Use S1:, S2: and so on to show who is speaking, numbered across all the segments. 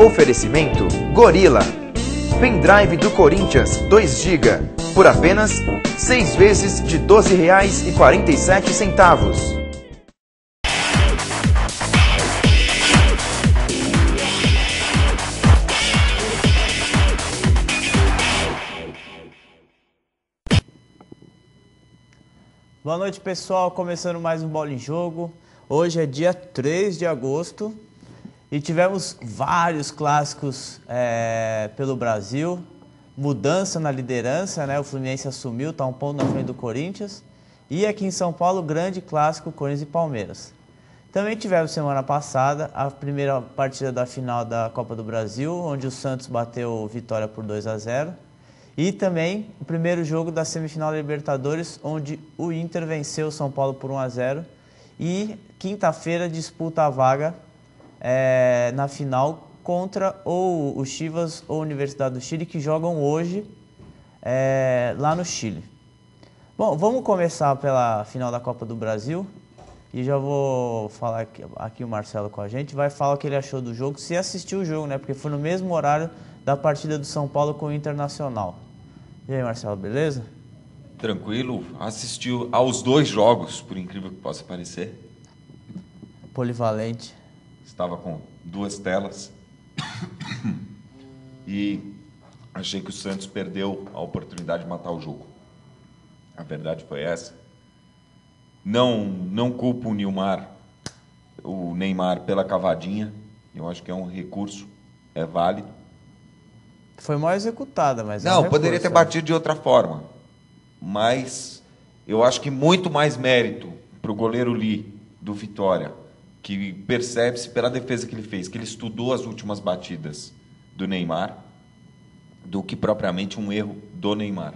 S1: Oferecimento Gorila. Pendrive do Corinthians 2 GB por apenas 6 vezes de R$ 12,47.
S2: Boa noite, pessoal. Começando mais um Bola em Jogo. Hoje é dia 3 de agosto e tivemos vários clássicos é, pelo Brasil. Mudança na liderança, né? O Fluminense assumiu, está um ponto na frente do Corinthians. E aqui em São Paulo, grande clássico Corinthians e Palmeiras. Também tivemos semana passada a primeira partida da final da Copa do Brasil, onde o Santos bateu vitória por 2 a 0. E também o primeiro jogo da semifinal da Libertadores, onde o Inter venceu o São Paulo por 1 a 0 e quinta-feira disputa a vaga é, na final contra ou o Chivas ou a Universidade do Chile, que jogam hoje é, lá no Chile. Bom, vamos começar pela final da Copa do Brasil. E já vou falar aqui, aqui o Marcelo com a gente, vai falar o que ele achou do jogo, se assistiu o jogo, né? Porque foi no mesmo horário da partida do São Paulo com o Internacional. E aí, Marcelo, beleza?
S3: Tranquilo, assistiu aos dois jogos, por incrível que possa parecer.
S2: Polivalente.
S3: Estava com duas telas e achei que o Santos perdeu a oportunidade de matar o jogo. A verdade foi essa. Não, não culpo o Neymar, o Neymar pela cavadinha. Eu acho que é um recurso, é válido.
S2: Foi mal executada, mas.
S3: Não,
S2: é um
S3: poderia
S2: recurso,
S3: ter
S2: né?
S3: batido de outra forma. Mas eu acho que muito mais mérito para o goleiro Lee do Vitória, que percebe-se pela defesa que ele fez, que ele estudou as últimas batidas do Neymar, do que propriamente um erro do Neymar.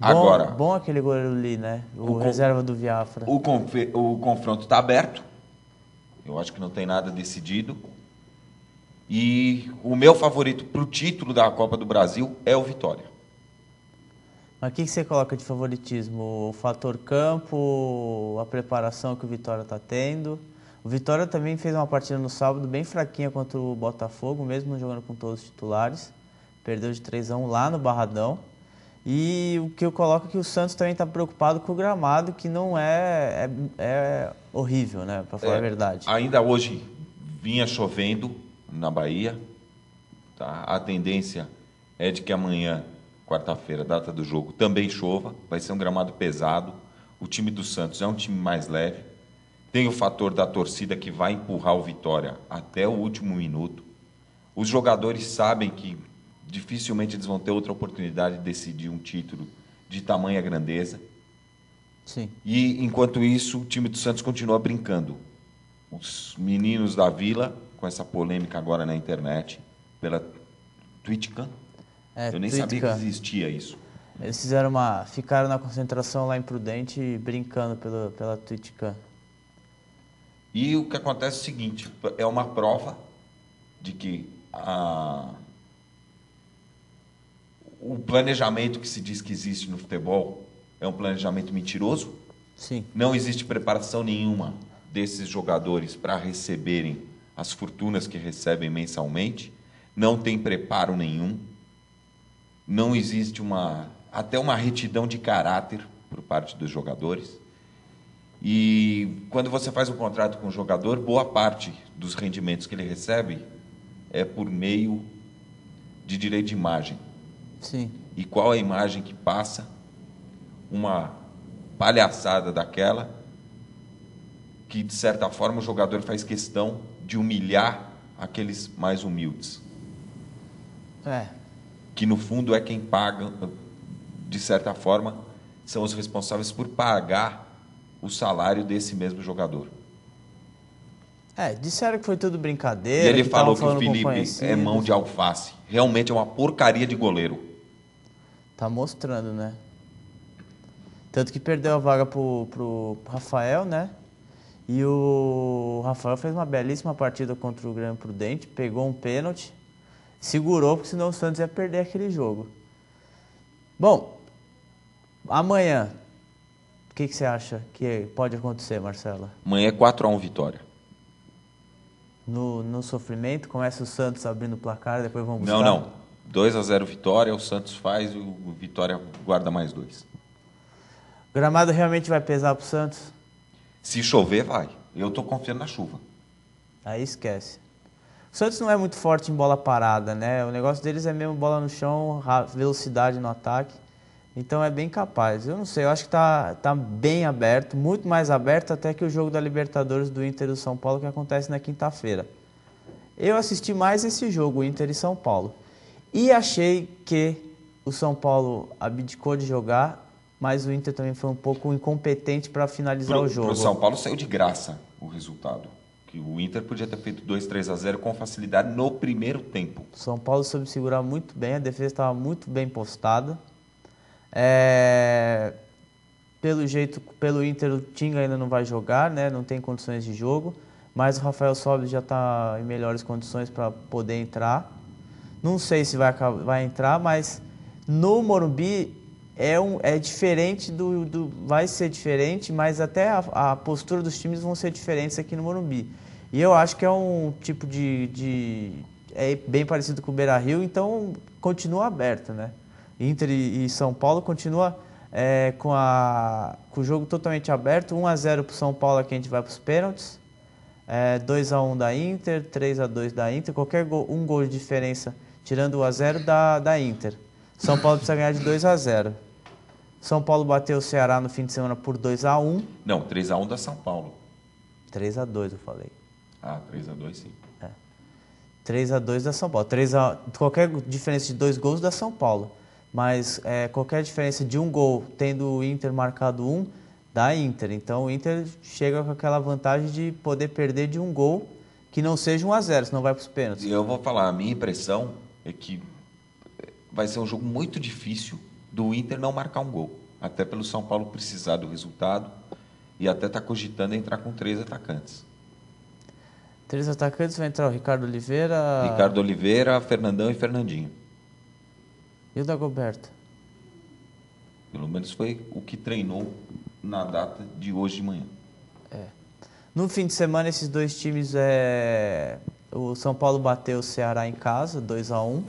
S2: Bom,
S3: Agora,
S2: Bom aquele goleiro ali, né? O,
S3: O
S2: reserva do Viafra.
S3: o, o confronto está aberto. Eu acho que não tem nada decidido. E o meu favorito para o título da Copa do Brasil é o Vitória.
S2: Mas o que, que você coloca de favoritismo? O fator campo, a preparação que o Vitória está tendo? O Vitória também fez uma partida no sábado bem fraquinha contra o Botafogo, mesmo jogando com todos os titulares. Perdeu de 3 a 1 lá no Barradão. E o que eu coloco é que o Santos também está preocupado com o gramado, que não é, é, é horrível, né? Para falar
S3: É,
S2: a verdade.
S3: Ainda hoje vinha chovendo na Bahia. Tá? A tendência é de que amanhã, quarta-feira, data do jogo, também chova. Vai ser um gramado pesado. O time do Santos é um time mais leve. Tem o fator da torcida que vai empurrar o Vitória até o último minuto. Os jogadores sabem que dificilmente eles vão ter outra oportunidade de decidir um título de tamanha grandeza.
S2: Sim.
S3: E enquanto isso, o time do Santos continua brincando. Os meninos da Vila, com essa polêmica agora na internet, pela Twitcam.
S2: É,
S3: Eu nem sabia que existia isso.
S2: Eles fizeram uma. ficaram na concentração lá em Prudente brincando pela, pela Twitcam.
S3: E o que acontece é o seguinte: é uma prova de que a- o planejamento que se diz que existe no futebol é um planejamento mentiroso.
S2: Sim.
S3: Não existe preparação nenhuma desses jogadores para receberem as fortunas que recebem mensalmente. Não tem preparo nenhum. Não existe uma até uma retidão de caráter por parte dos jogadores. E quando você faz um contrato com o jogador, boa parte dos rendimentos que ele recebe é por meio de direito de imagem.
S2: Sim.
S3: E qual é a imagem que passa? Uma palhaçada daquela que, de certa forma, o jogador faz questão de humilhar aqueles mais humildes,
S2: É.
S3: que no fundo é quem paga, de certa forma, são os responsáveis por pagar o salário desse mesmo jogador.
S2: É, disseram que foi tudo
S3: E
S2: brincadeira.
S3: ele falou
S2: tavam
S3: que o Felipe é mão de alface. Realmente é uma porcaria de goleiro.
S2: Tá mostrando, né? Tanto que perdeu a vaga pro, pro Rafael, né? E o Rafael fez uma belíssima partida contra o Grêmio Prudente, pegou um pênalti, segurou, porque senão o Santos ia perder aquele jogo. Bom, amanhã, o que, que você acha que pode acontecer, Marcela?
S3: Amanhã é 4x1 vitória.
S2: no, no sofrimento? Começa o Santos abrindo o placar, depois vamos buscar?
S3: Não, não. 2 a 0 Vitória, o Santos faz e o Vitória guarda mais dois.
S2: O gramado realmente vai pesar pro Santos?
S3: Se chover, vai. Eu estou confiando na chuva.
S2: Aí esquece. O Santos não é muito forte em bola parada, né? O negócio deles é mesmo bola no chão, velocidade no ataque. Então é bem capaz. Eu não sei, eu acho que tá, tá bem aberto, muito mais aberto até que o jogo da Libertadores do Inter e do São Paulo que acontece na quinta-feira. Eu assisti mais esse jogo, Inter e São Paulo. E achei que o São Paulo abdicou de jogar, mas o Inter também foi um pouco incompetente para finalizar
S3: Pro,
S2: o jogo.
S3: pro São Paulo saiu de graça o resultado. Que o Inter podia ter feito 2, 3 a 0 com facilidade no primeiro tempo.
S2: São Paulo soube segurar muito bem, a defesa estava muito bem postada. É, Pelo jeito, pelo Inter, o Tinga ainda não vai jogar, né? não tem condições de jogo, mas o Rafael Sobis já está em melhores condições para poder entrar. Não sei se vai, vai entrar, mas no Morumbi é, um, é diferente do, do. Vai ser diferente, mas até a, a postura dos times vão ser diferentes aqui no Morumbi. E eu acho que é um tipo de. de é bem parecido com o Beira Rio, então continua aberto, né? Inter e, e São Paulo continua é, com, a, com o jogo totalmente aberto. 1x0 para o São Paulo aqui a gente vai para os pênaltis. É, 2x1 da Inter, 3x2 da Inter. Qualquer gol, um gol de diferença, tirando o 1x0 da, da Inter. São Paulo precisa ganhar de 2x0. São Paulo bateu o Ceará no fim de semana por 2x1.
S3: Não, 3 a 1 da São Paulo.
S2: 3x2 eu falei.
S3: Ah, 3 a 2 sim.
S2: 3x2 da São Paulo. 3 a, qualquer diferença de dois gols da São Paulo. Mas é, qualquer diferença de um gol, tendo o Inter marcado um, dá Inter. Então o Inter chega com aquela vantagem de poder perder de um gol que não seja 1 a 0 senão vai para os pênaltis.
S3: E eu vou falar, a minha impressão é que vai ser um jogo muito difícil do Inter não marcar um gol. Até pelo São Paulo precisar do resultado e até está cogitando entrar com três atacantes.
S2: Três atacantes vai entrar o Ricardo Oliveira
S3: Ricardo Oliveira, Fernandão e Fernandinho.
S2: e o Dagoberto.
S3: Pelo menos foi o que treinou na data de hoje de manhã.
S2: No fim de semana, esses dois times, é... o São Paulo bateu o Ceará em casa, 2 a 1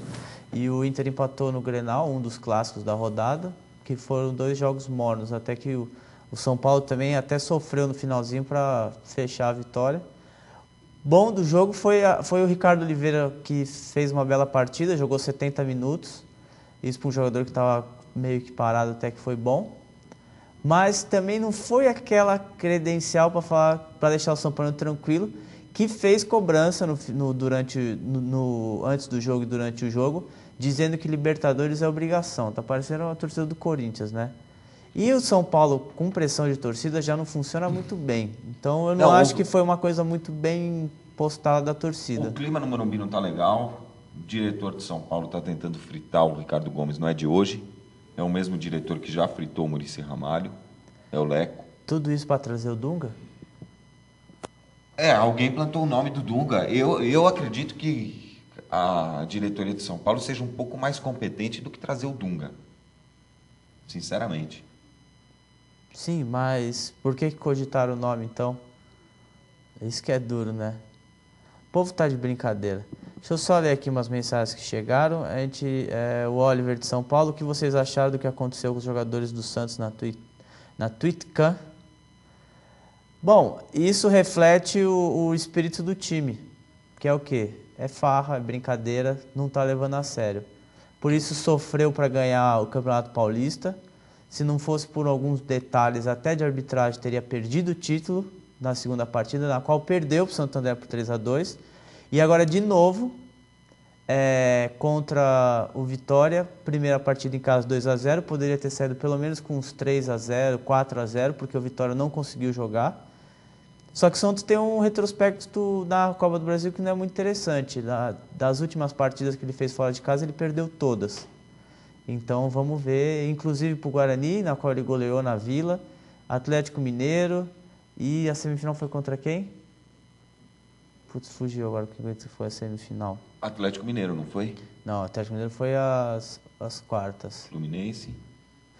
S2: e o Inter empatou no Grenal, um dos clássicos da rodada, que foram dois jogos mornos, até que o, o São Paulo também até sofreu no finalzinho para fechar a vitória. Bom do jogo foi, a- foi o Ricardo Oliveira que fez uma bela partida, jogou 70 minutos, isso para um jogador que estava meio que parado até que foi bom mas também não foi aquela credencial para falar para deixar o São Paulo tranquilo que fez cobrança no, no- durante no, no- antes do jogo e durante o jogo dizendo que Libertadores é obrigação tá parecendo a torcida do Corinthians né e o São Paulo com pressão de torcida já não funciona muito bem então eu não,
S3: Não,
S2: acho
S3: o-
S2: que foi uma coisa muito bem postada da torcida
S3: O clima no Morumbi não está legal. O diretor de São Paulo está tentando fritar o Ricardo Gomes, não é de hoje. É o mesmo diretor que já fritou o Murici Ramalho. É o Leco.
S2: tudo isso para trazer o Dunga
S3: É, alguém plantou o nome do Dunga. Eu, eu acredito que a diretoria de São Paulo seja um pouco mais competente do que trazer o Dunga. Sinceramente.
S2: Sim, mas por que cogitaram o nome então? Isso que é duro, né? O povo tá de brincadeira. Deixa eu só ler aqui umas mensagens que chegaram. A gente, é, o Oliver de São Paulo, o que vocês acharam do que aconteceu com os jogadores do Santos na, twi na TweetCam? Bom, isso reflete o, o espírito do time, que é o quê? É farra, é brincadeira, não tá levando a sério. Por isso sofreu para ganhar o Campeonato Paulista. Se não fosse por alguns detalhes até de arbitragem, teria perdido o título na segunda partida, na qual perdeu para o Santo André por 3 a 2 E agora, de novo, é, contra o Vitória, primeira partida em casa 2 a 0 poderia ter saído pelo menos com uns 3 a 0 4 a 0 porque o Vitória não conseguiu jogar. Só que o Santos tem um retrospecto na Copa do Brasil que não é muito interessante. Das últimas partidas que ele fez fora de casa, ele perdeu todas. Então vamos ver, inclusive para o Guarani, na qual ele goleou na Vila, Atlético Mineiro e a semifinal foi contra quem? Putz, fugiu agora que foi a semifinal.
S3: Atlético Mineiro, não foi?
S2: Não, Atlético Mineiro foi as, as quartas.
S3: Fluminense.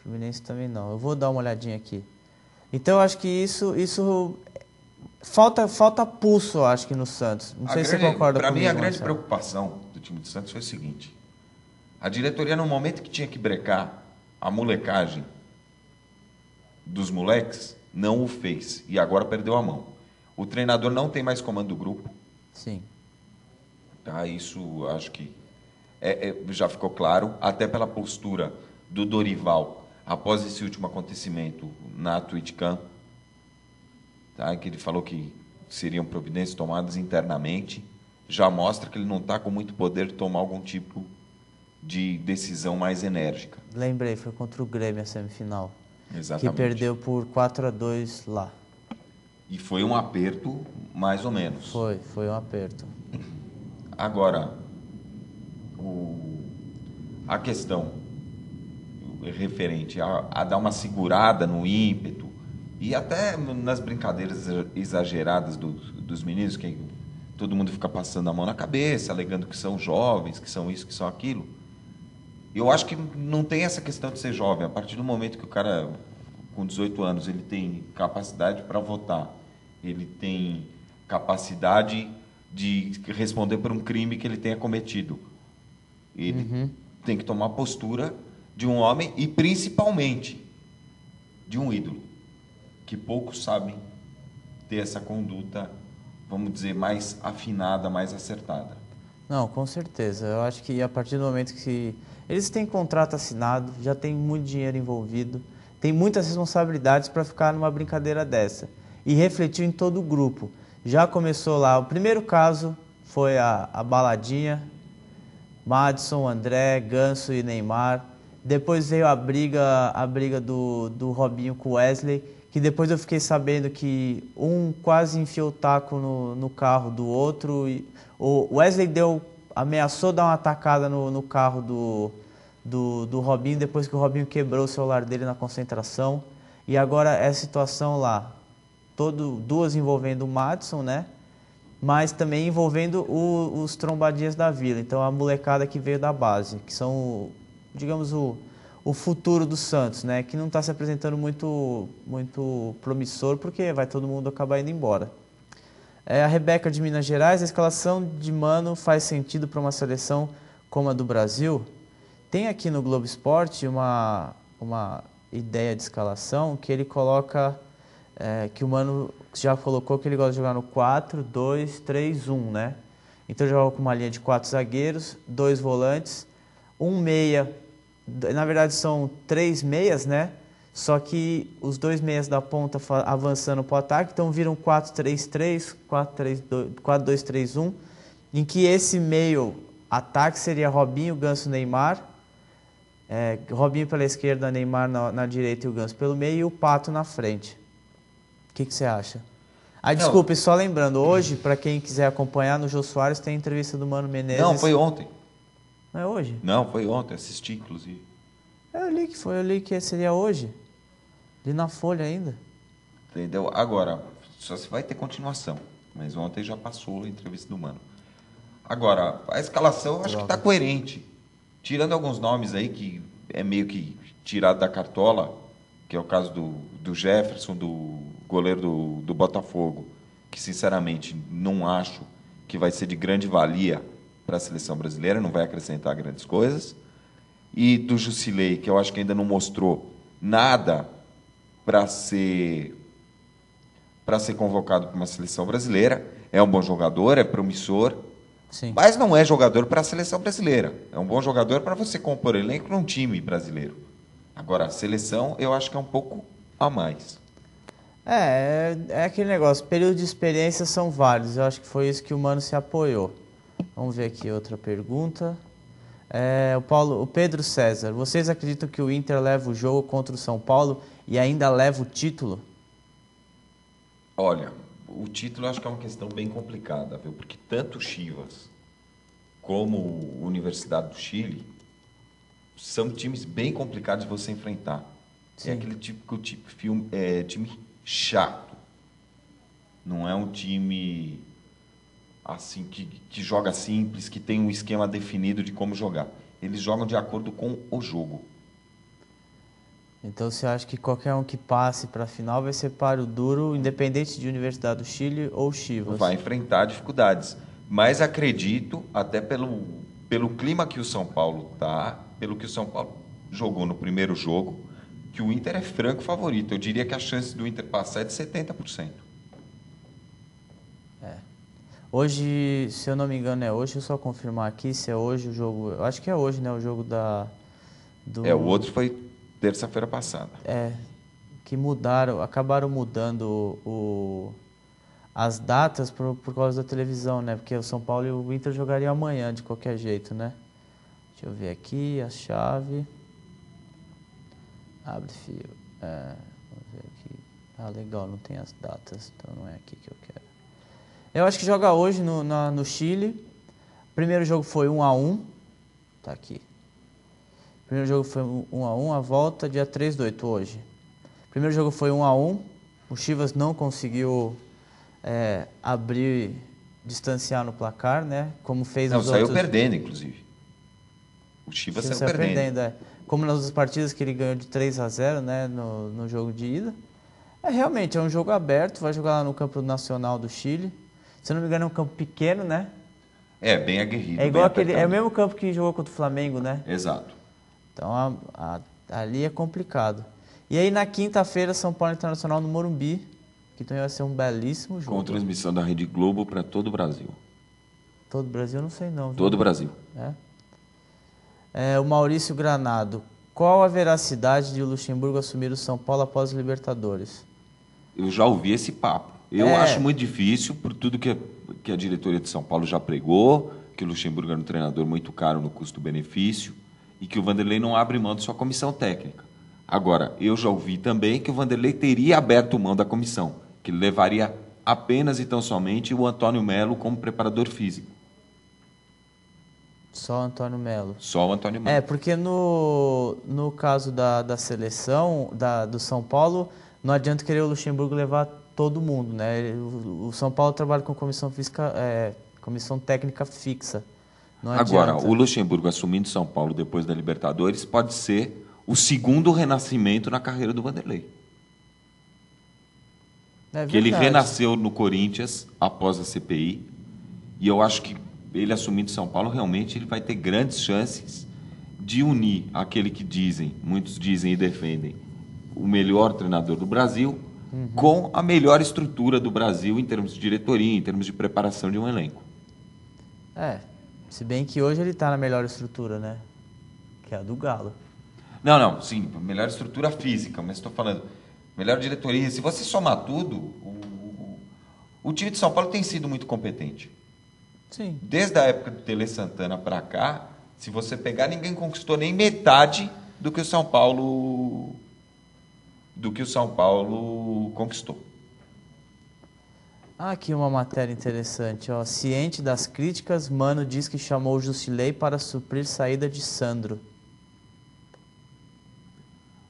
S2: Fluminense também não. Eu vou dar uma olhadinha aqui. Então eu acho que isso, isso falta, falta pulso, acho que no Santos. Não
S3: A
S2: sei se
S3: grande-
S2: você concorda
S3: Pra
S2: comigo.
S3: mim, a grande
S2: Marcelo.
S3: preocupação do time do Santos foi o seguinte: a diretoria, no momento que tinha que brecar a molecagem dos moleques, não o fez e agora perdeu a mão. O treinador não tem mais comando do grupo,
S2: Sim.
S3: tá? Isso acho que é- é- já ficou claro, até pela postura do Dorival após esse último acontecimento na Twitchcam, tá? que ele falou que seriam providências tomadas internamente, já mostra que ele não está com muito poder de tomar algum tipo de decisão mais enérgica.
S2: Lembrei, foi contra o Grêmio a semifinal.
S3: Exatamente.
S2: Que perdeu por 4 a 2 lá.
S3: E foi um aperto, mais ou menos.
S2: Foi, foi um aperto.
S3: Agora, o- a questão referente a, a dar uma segurada no ímpeto e até nas brincadeiras exa- exageradas do- dos meninos, que todo mundo fica passando a mão na cabeça, alegando que são jovens, que são isso, que são aquilo. Eu acho que não tem essa questão de ser jovem. A partir do momento que o cara, com 18 anos, ele tem capacidade para votar, ele tem capacidade de responder por um crime que ele tenha cometido. Ele tem que tomar a postura de um homem e, principalmente, de um ídolo, que poucos sabem ter essa conduta, vamos dizer, mais afinada, mais acertada.
S2: Não, com certeza. Eu acho que a partir do momento que eles têm contrato assinado, já tem muito dinheiro envolvido, tem muitas responsabilidades para ficar numa brincadeira dessa. E refletiu em todo o grupo. Já começou lá, o primeiro caso foi a, a baladinha, Madison, André, Ganso e Neymar. Depois veio a briga, a briga do, do Robinho com Wesley, que depois eu fiquei sabendo que um quase enfiou o taco no, no carro do outro. E o Wesley deu, ameaçou dar uma atacada no, no carro do, do, do Robinho depois que o Robinho quebrou o celular dele na concentração. E agora é a situação lá. Todo, duas envolvendo o Madison, né? mas também envolvendo o- os trombadinhas da vila. Então, a molecada que veio da base, que são, digamos, o, o futuro do Santos, né? Que não está se apresentando muito, muito promissor, porque vai todo mundo acabar indo embora. É, a Rebeca de Minas Gerais, a escalação de Mano faz sentido para uma seleção como a do Brasil? Tem aqui no Globo Esporte uma, uma ideia de escalação que ele coloca é, que o Mano já colocou que ele gosta de jogar no 4, 2, 3, 1, né? Então joga com uma linha de quatro zagueiros, dois volantes, um meia. Na verdade são três meias, né? Só que os dois meias da ponta avançando para o ataque, então viram 4-3-3, 4-3-2, 4-2-3-1, em que esse meio ataque seria Robinho, Ganso, Neymar, é, Robinho pela esquerda, Neymar na, na direita e o Ganso pelo meio e o Pato na frente. O que, que você acha? Ah, desculpe, só lembrando, hoje, para quem quiser acompanhar, no Jô Soares tem entrevista do Mano Menezes.
S3: Não, foi ontem.
S2: Não é hoje?
S3: Não, foi ontem, assisti, inclusive.
S2: Eu li que foi, eu li que seria hoje. Li na Folha ainda.
S3: Entendeu? Agora, só se vai ter continuação. Mas ontem já passou a entrevista do Mano. Agora, a escalação eu acho que está coerente. Tirando alguns nomes aí que é meio que tirado da cartola, que é o caso do, do Jefferson, do goleiro do, do Botafogo, que sinceramente não acho que vai ser de grande valia para a seleção brasileira, não vai acrescentar grandes coisas. E do Jusilei, que eu acho que ainda não mostrou nada para ser para ser convocado para uma seleção brasileira. É um bom jogador, é promissor,
S2: Sim.
S3: mas não é jogador para a seleção brasileira. É um bom jogador para você compor elenco num time brasileiro. Agora, a seleção, eu acho que é um pouco a mais.
S2: É, é, é aquele negócio, período de experiência são válidos. Eu acho que foi isso que o Mano se apoiou. Vamos ver aqui outra pergunta. É, o, Paulo, o Pedro César, vocês acreditam que o Inter leva o jogo contra o São Paulo e ainda leva o título?
S3: Olha, o título acho que é uma questão bem complicada, viu? Porque tanto o Chivas como a Universidade do Chile são times bem complicados de você enfrentar.
S2: Sim.
S3: É aquele típico tipo filme, é, time chato. Não é um time assim que, que joga simples, que tem um esquema definido de como jogar. Eles jogam de acordo com o jogo.
S2: Então você acha que qualquer um que passe para a final vai ser páreo duro, independente de Universidade do Chile ou Chivas?
S3: Vai enfrentar dificuldades. Mas acredito, até pelo, pelo clima que o São Paulo tá, pelo que o São Paulo jogou no primeiro jogo, que o Inter é franco favorito. Eu diria que a chance do Inter passar é de 70%.
S2: Hoje, se eu não me engano, é hoje. Deixa eu só confirmar aqui se é hoje o jogo. Eu acho que é hoje, né? O jogo da. Do...
S3: É, o outro foi terça-feira passada.
S2: É. Que mudaram, acabaram mudando o, as datas por, por causa da televisão, né? Porque o São Paulo e o Inter jogariam amanhã de qualquer jeito, né? Deixa eu ver aqui a chave. Abre fio. É, vamos ver aqui. Ah, legal, não tem as datas, então não é aqui que eu. Eu acho que joga hoje no, na, no Chile. Primeiro jogo foi 1 a 1 Tá aqui. Primeiro jogo foi 1 a 1 a volta dia 3 do 8 hoje. Primeiro jogo foi 1 a 1 O Chivas não conseguiu é, abrir, distanciar no placar, né? Como fez
S3: não,
S2: os
S3: saiu
S2: outros...
S3: perdendo, inclusive. O Chivas saiu, saiu perdendo. perdendo é.
S2: Como nas outras partidas que ele ganhou de 3 a 0 né? No, no jogo de ida. É realmente, é um jogo aberto, vai jogar lá no campo nacional do Chile. Se não me engano, é um campo pequeno, né?
S3: É, bem aguerrido.
S2: É igual aquele. É o mesmo campo que jogou contra o Flamengo, né?
S3: Exato.
S2: Então a, a, ali é complicado. E aí na quinta-feira, São Paulo Internacional no Morumbi, que também vai ser um belíssimo jogo.
S3: Com transmissão da Rede Globo para todo o Brasil.
S2: Todo o Brasil, eu não sei não. Viu?
S3: Todo o Brasil.
S2: É. é. O Maurício Granado. Qual a veracidade de o Luxemburgo assumir o São Paulo após os Libertadores?
S3: Eu já ouvi esse papo. Eu é. acho muito difícil, por tudo que, que a diretoria de São Paulo já pregou, que o Luxemburgo era um treinador muito caro no custo-benefício e que o Vanderlei não abre mão de sua comissão técnica. Agora, eu já ouvi também que o Vanderlei teria aberto mão da comissão, que levaria apenas e tão somente o Antônio Melo como preparador físico.
S2: Só o Antônio Melo.
S3: Só o Antônio Melo.
S2: É, porque no, no caso da, da seleção da, do São Paulo, não adianta querer o Luxemburgo levar todo mundo, né? O, o São Paulo trabalha com comissão física, é, comissão técnica fixa.
S3: Agora, o Luxemburgo assumindo São Paulo depois da Libertadores pode ser o segundo renascimento na carreira do Vanderlei. É que ele renasceu no Corinthians após a CPI e eu acho que ele assumindo São Paulo realmente ele vai ter grandes chances de unir aquele que dizem, muitos dizem e defendem, o melhor treinador do Brasil uhum. com a melhor estrutura do Brasil em termos de diretoria, em termos de preparação de um elenco.
S2: É, se bem que hoje ele está na melhor estrutura, né? Que é a do Galo.
S3: Não, não, sim, melhor estrutura física, mas estou falando melhor diretoria. Se você somar tudo, o, o, o, time de São Paulo tem sido muito competente.
S2: Sim.
S3: Desde a época do Tele Santana para cá, se você pegar, ninguém conquistou nem metade do que o São Paulo do que o São Paulo conquistou.
S2: Aqui uma matéria interessante, ó. Ciente das críticas, Mano diz que chamou Justilei para suprir saída de Sandro.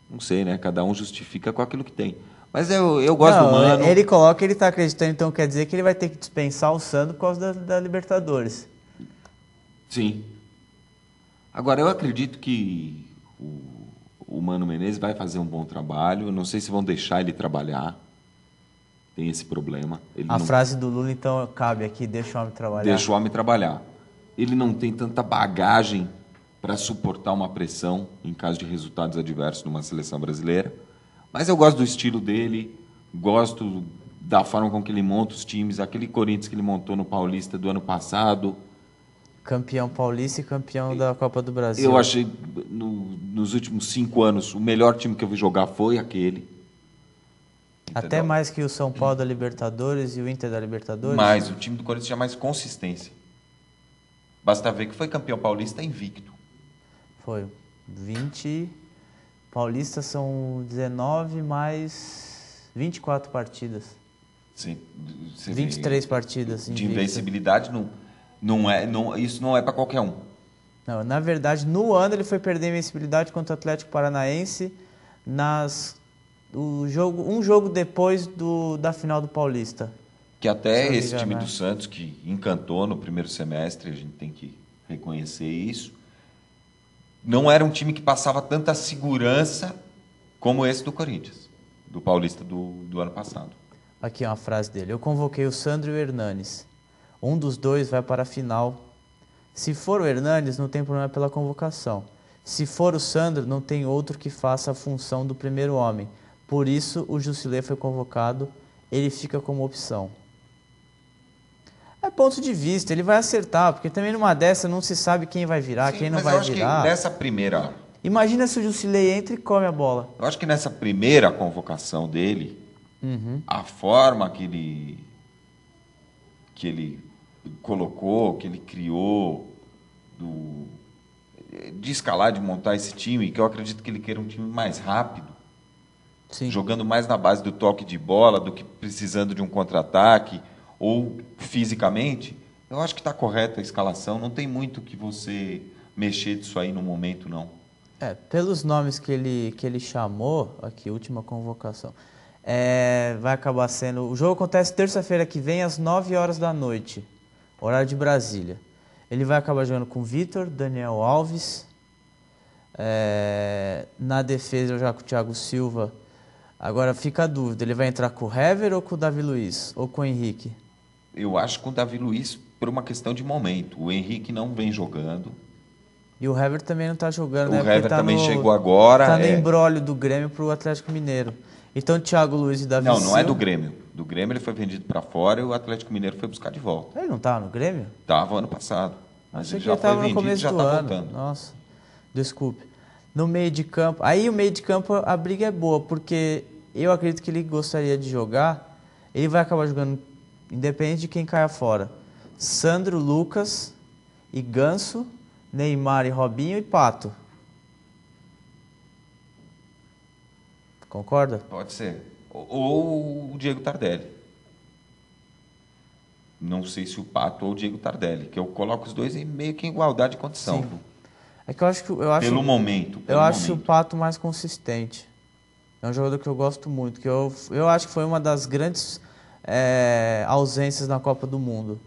S3: Não sei, né? Cada um justifica com aquilo que tem. Mas eu, eu gosto
S2: Não,
S3: do Mano.
S2: Ele coloca que ele está acreditando, então quer dizer que ele vai ter que dispensar o Sandro por causa da, da Libertadores.
S3: Sim. Agora, eu acredito que o o Mano Menezes vai fazer um bom trabalho. Não sei se vão deixar ele trabalhar. Tem esse problema.
S2: Ele a não... frase do Lula, então, cabe aqui: deixa o homem trabalhar.
S3: Deixa o homem trabalhar. Ele não tem tanta bagagem para suportar uma pressão em caso de resultados adversos numa seleção brasileira. Mas eu gosto do estilo dele, gosto da forma com que ele monta os times. Aquele Corinthians que ele montou no Paulista do ano passado
S2: Campeão paulista e campeão da Copa do Brasil.
S3: Eu achei, no, nos últimos cinco anos, o melhor time que eu vi jogar foi aquele.
S2: Até Entendeu? mais que o São Paulo da Libertadores e o Inter da Libertadores?
S3: Mais, o time do Corinthians tinha mais consistência. Basta ver que foi campeão paulista invicto.
S2: Foi. 20. Paulistas são 19 mais 24 partidas.
S3: Sim.
S2: 23 partidas.
S3: De invencibilidade no não é, não, isso não é para qualquer um.
S2: Não, na verdade, no ano ele foi perder a invencibilidade contra o Atlético Paranaense nas o jogo, um jogo depois do, da final do Paulista.
S3: Que até esse time do Santos que encantou no primeiro semestre, a gente tem que reconhecer isso. Não era um time que passava tanta segurança como esse do Corinthians, do Paulista do, do ano passado.
S2: Aqui uma frase dele. Eu convoquei o Sandro e o Hernanes. Um dos dois vai para a final. Se for o Hernanes, não tem problema pela convocação. Se for o Sandro, não tem outro que faça a função do primeiro homem. Por isso, o Jusilei foi convocado. Ele fica como opção. É ponto de vista, ele vai acertar, porque também numa dessa não se sabe quem vai virar,
S3: Sim,
S2: quem não vai
S3: eu acho
S2: virar.
S3: que nessa primeira,
S2: Imagina se o Jusilei entra e come a bola.
S3: eu acho que nessa primeira convocação dele,
S2: Uhum.
S3: a forma que ele que ele colocou, que ele criou do de escalar, de montar esse time, que eu acredito que ele queira um time mais rápido,
S2: Sim.
S3: jogando mais na base do toque de bola do que precisando de um contra-ataque ou fisicamente, eu acho que está correta a escalação. Não tem muito que você mexer disso aí no momento, não.
S2: É, pelos nomes que ele, que ele chamou, aqui, última convocação, é, vai acabar sendo. O jogo acontece terça-feira que vem, às 9 horas da noite, horário de Brasília. Ele vai acabar jogando com Vitor, Daniel Alves. é, na defesa, já com o Thiago Silva. Agora fica a dúvida: ele vai entrar com o Hever ou com o Davi Luiz? Ou com o Henrique?
S3: Eu acho que o Davi Luiz, por uma questão de momento. O Henrique não vem jogando.
S2: E o Hever também não está jogando,
S3: O
S2: né? Porque
S3: Hever
S2: tá
S3: também
S2: no-
S3: chegou agora.
S2: Tá no
S3: é.
S2: embrólio do Grêmio pro Atlético Mineiro. Então, Thiago Luiz e Davi
S3: Não, não é
S2: Silva-
S3: do Grêmio. Do Grêmio ele foi vendido para fora e o Atlético Mineiro foi buscar de volta.
S2: Ele não tava no Grêmio?
S3: Tava ano passado. Mas
S2: Achei
S3: ele
S2: que
S3: já
S2: ele
S3: foi vendido e já tá
S2: ano.
S3: voltando.
S2: Nossa, desculpe. No meio de campo. Aí o meio de campo a briga é boa, porque eu acredito que ele gostaria de jogar. Ele vai acabar jogando, independente de quem caia fora. Sandro, Lucas e Ganso, Neymar e Robinho e Pato. Concorda?
S3: Pode ser. Ou- o Diego Tardelli. Não sei se o Pato ou o Diego Tardelli, que eu coloco os dois em meio que em igualdade de condição.
S2: Sim. É que eu acho que eu acho
S3: Pelo momento.
S2: Eu
S3: pelo
S2: acho o
S3: momento.
S2: Pato mais consistente. É um jogador que eu gosto muito, que eu, eu acho que foi uma das grandes é, ausências na Copa do Mundo.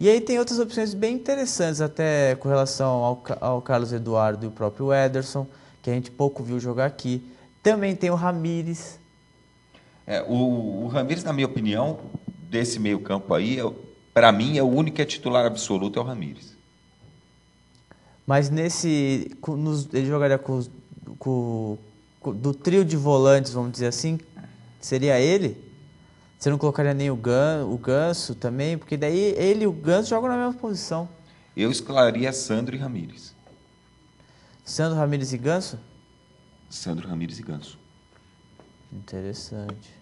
S2: E aí tem outras opções bem interessantes, até com relação ao, ao Carlos Eduardo e o próprio Ederson, que a gente pouco viu jogar aqui. Também tem o Ramires.
S3: É, o, o Ramires, na minha opinião, desse meio campo aí, para mim, é o único que é titular absoluto é o Ramires.
S2: Mas nesse. nos- ele jogaria com, com- com- do trio de volantes, vamos dizer assim, seria ele? Você não colocaria nem o, Gan, o Ganso também? Porque daí ele e o Ganso jogam na mesma posição.
S3: Eu escalaria Sandro e Ramires.
S2: Sandro Ramires e Ganso?
S3: Sandro, Ramires e Ganso.
S2: Interessante.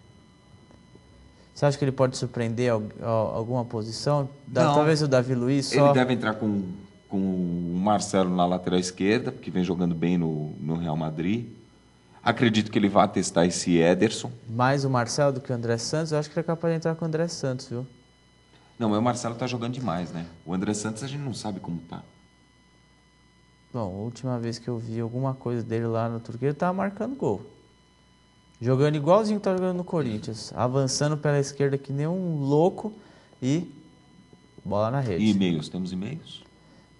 S2: Você acha que ele pode surpreender al- al- alguma posição? Da-
S3: Não.
S2: Talvez o Davi Luiz só.
S3: Ele deve entrar com, com o Marcelo na lateral esquerda, porque vem jogando bem no, no Real Madrid. Acredito que ele vá testar esse Ederson.
S2: Mais o Marcelo do que o André Santos? Eu acho que ele é capaz de entrar com o André Santos, viu?
S3: Não, mas o Marcelo está jogando demais, né? O André Santos a gente não sabe como tá.
S2: Bom, a última vez que eu vi alguma coisa dele lá na Turquia, ele tava marcando gol. Jogando igualzinho que tá jogando no Corinthians. Avançando pela esquerda que nem um louco e bola na
S3: E
S2: rede.
S3: e-mails? Temos e-mails?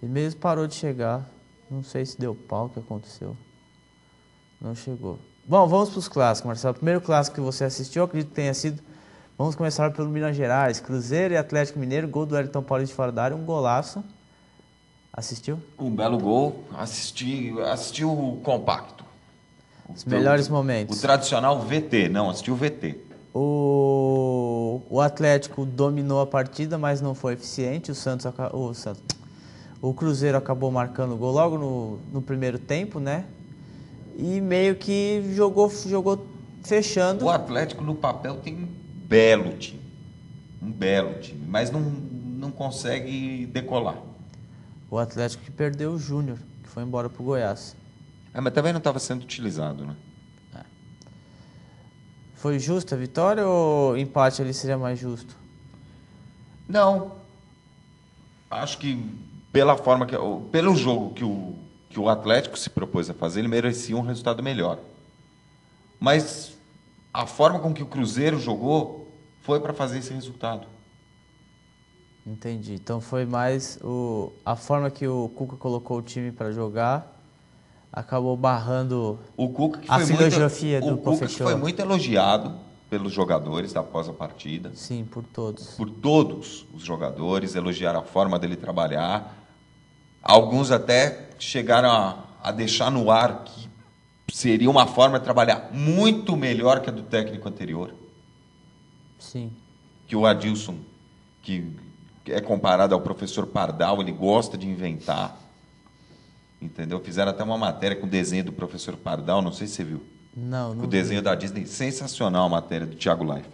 S2: E mesmo parou de chegar. Não sei se deu pau o que aconteceu. Não chegou. Bom, vamos para os clássicos, Marcelo. O primeiro clássico que você assistiu, acredito que tenha sido. Vamos começar pelo Minas Gerais. Cruzeiro e Atlético Mineiro, gol do Elton Paulista de fora da área, um golaço. Assistiu?
S3: Um belo gol. Assisti, assisti o compacto.
S2: Os melhores
S3: o,
S2: momentos.
S3: O tradicional VT. Não, assisti o VT.
S2: O, o Atlético dominou a partida, mas não foi eficiente. O Santos, o Santos, o Cruzeiro acabou marcando o gol logo no, no primeiro tempo, né? E meio que jogou, jogou fechando.
S3: O Atlético, no papel, tem um belo time. Um belo time. Mas não, não consegue decolar.
S2: O Atlético que perdeu o Júnior, que foi embora pro Goiás.
S3: É, mas também não estava sendo utilizado, né?
S2: Foi justa a vitória ou empate ali seria mais justo?
S3: Não. Acho que pela forma que pelo jogo que o que o Atlético se propôs a fazer, ele merecia um resultado melhor. Mas a forma com que o Cruzeiro jogou foi para fazer esse resultado.
S2: Entendi. Então foi mais o, a forma que o Cuca colocou o time para jogar acabou barrando
S3: O Cuca que
S2: A
S3: foi
S2: filosofia
S3: muito,
S2: do
S3: o Cuca que
S2: professor.
S3: foi muito elogiado pelos jogadores após a partida.
S2: sim por todos.
S3: por todos os jogadores, elogiaram a forma dele trabalhar. Alguns até chegaram a, a deixar no ar que seria uma forma de trabalhar muito melhor que a do técnico anterior,
S2: Sim.
S3: que o Adilson, que é comparado ao professor Pardal, ele gosta de inventar. Entendeu? Fizeram até uma matéria com o desenho do professor Pardal, não sei se você viu.
S2: Não, não.
S3: O desenho da Disney, sensacional a matéria do Thiago Life.